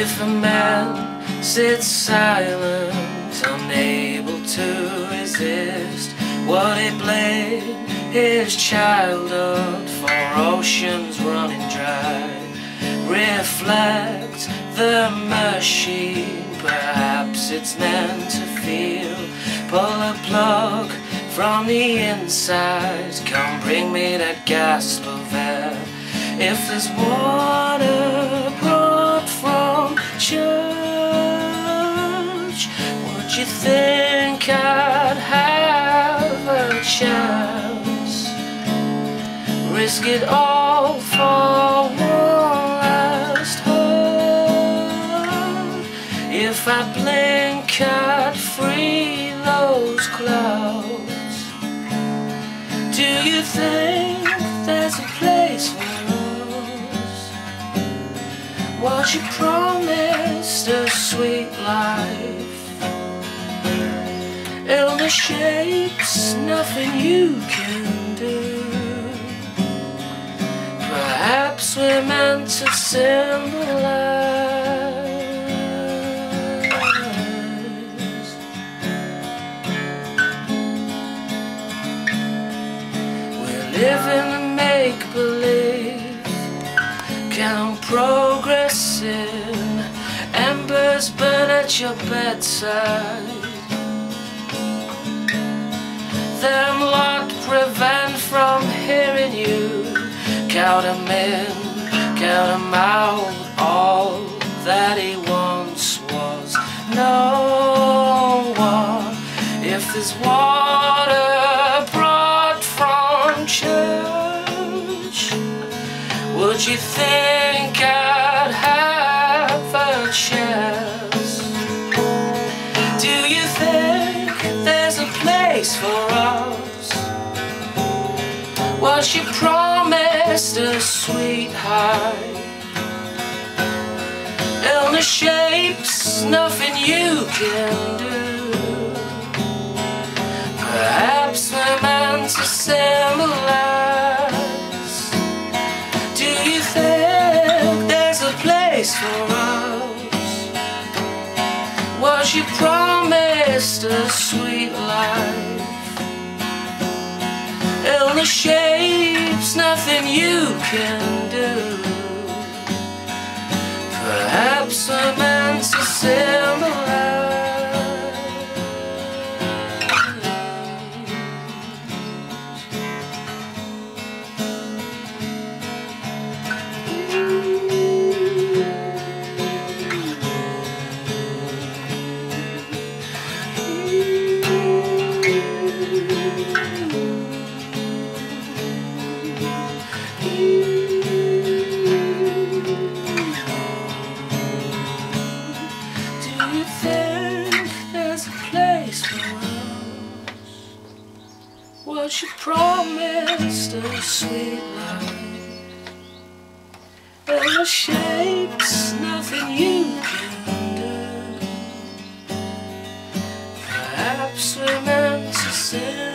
If a man sits silent, unable to resist what he blamed his childhood for oceans running dry, reflect the machine. Perhaps it's meant to feel. Pull a plug from the inside. Come bring me that gasp of air. If there's water church, would you think I'd have a chance? Risk it all for one last hope. If I blink, I'd free those clouds. Do you think there's a place You promised a sweet life? Illness shapes, nothing you can do. Perhaps we're meant to symbolize. We're living at your bedside. Them lot prevent from hearing you. Count 'em in, count 'em out. All that he once was. No one. If there's water brought from church, would you think I'd for us? Was she promised a sweetheart? Illness shapes, nothing you can do. Perhaps we're meant to symbolize. Do you think there's a place for us? Was you promised a sweet life? Illness shapes, nothing you can do. Perhaps we're meant to symbolize. Was you promised a sweet life? There are shapes, nothing you can do. Perhaps we're meant to sing.